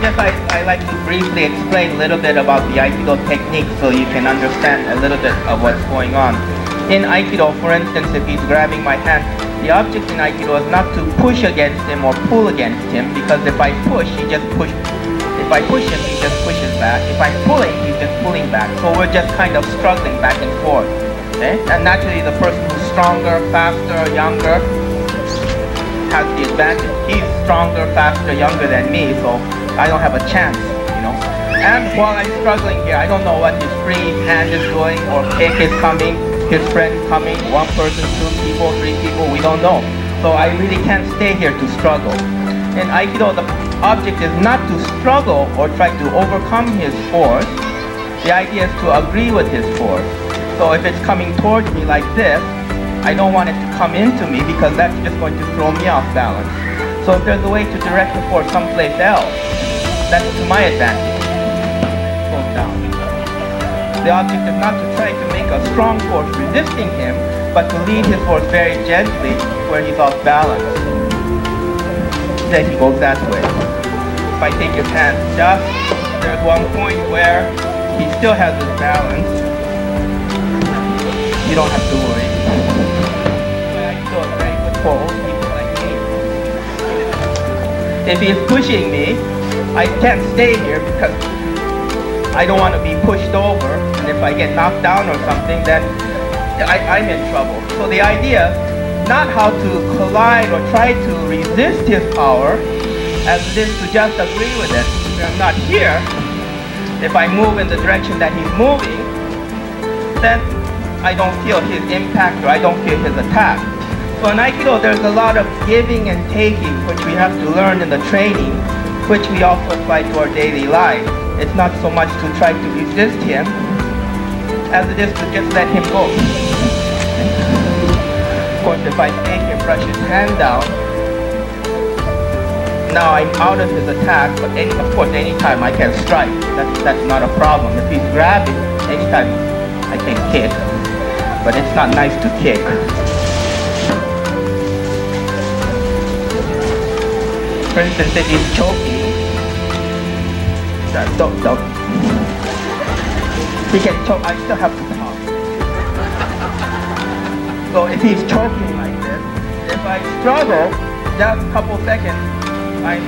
just I, I like to briefly explain a little bit about the Aikido technique so you can understand a little bit of what's going on. In Aikido, for instance, if he's grabbing my hand, the object in Aikido is not to push against him or pull against him because if I push, he just push. If I push him, he just pushes back. If I'm pulling, he's just pulling back. So we're just kind of struggling back and forth. Okay? And naturally, the person who's stronger, faster, younger has the advantage. He's stronger, faster, younger than me, so I don't have a chance, you know. And while I'm struggling here, I don't know what his free hand is doing or kick is coming, his friend coming, one person, two people, three people, we don't know. So I really can't stay here to struggle. In Aikido, the object is not to struggle or try to overcome his force. The idea is to agree with his force. So if it's coming towards me like this, I don't want it to come into me because that's just going to throw me off balance. So if there's a way to direct the force someplace else, that's to my advantage. Goes down. The object is not to try to make a strong force resisting him, but to lead his force very gently where he's off balance. Then he goes that way. If I take his hand just, there's one point where he still has his balance. You don't have to If he's pushing me, I can't stay here because I don't want to be pushed over. And if I get knocked down or something, then I, am in trouble. So the idea, not how to collide or try to resist his power, as it is to just agree with it. I'm not here, if I move in the direction that he's moving, then I don't feel his impact or I don't feel his attack. So in Aikido, there's a lot of giving and taking, which we have to learn in the training, which we also apply to our daily life. It's not so much to try to resist him, as it is to just let him go. Of course, if I make him brush his hand down, now I'm out of his attack, but any, of course, anytime I can strike. That's, that's not a problem. If he's grabbing, anytime I can kick. But it's not nice to kick. For instance, if he's choking, don't, don't. He can choke, I still have to talk. So if he's choking like this, if I struggle, just a couple seconds, I'm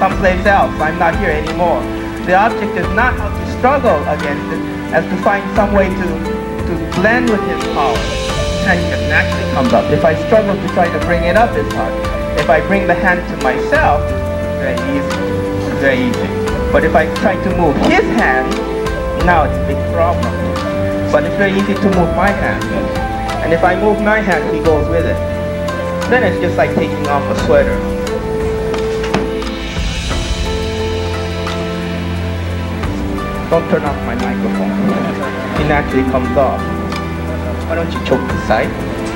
someplace else, I'm not here anymore. The object is not how to struggle against it, as to find some way to, to blend with his power. And just naturally comes up. If I struggle to try to bring it up, it's hard. If I bring the hand to myself, very easy, very easy. But if I try to move his hand, now it's a big problem. But it's very easy to move my hand. And if I move my hand, he goes with it. Then it's just like taking off a sweater. Don't turn off my microphone. It naturally comes off. Why don't you choke the side?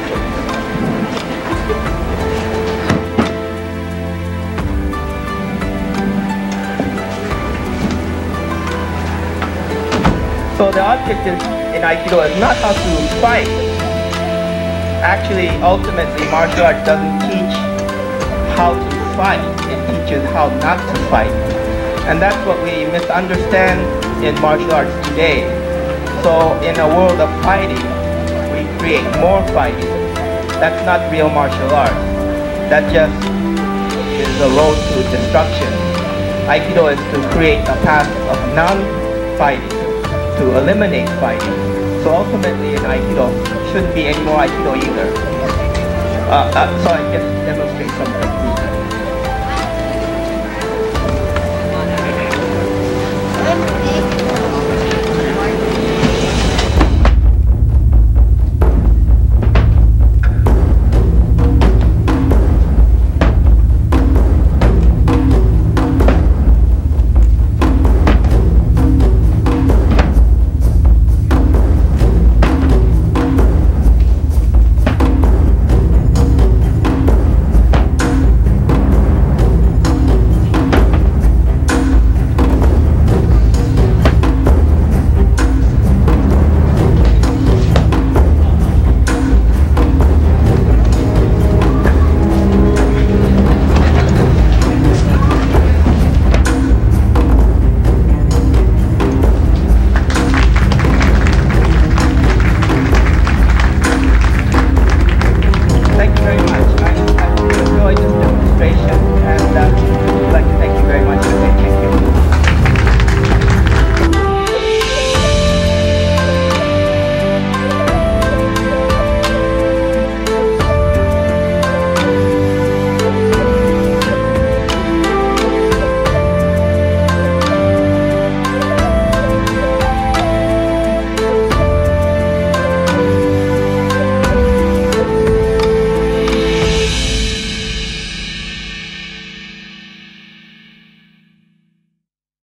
So the objective in Aikido is not how to fight. Actually, ultimately, martial arts doesn't teach how to fight. It teaches how not to fight. And that's what we misunderstand in martial arts today. So in a world of fighting, we create more fighting. That's not real martial arts. That just is a road to destruction. Aikido is to create a path of non-fighting to eliminate fighting. So ultimately in Aikido, shouldn't be any more Aikido either. Uh, uh, so I demonstrate some technique.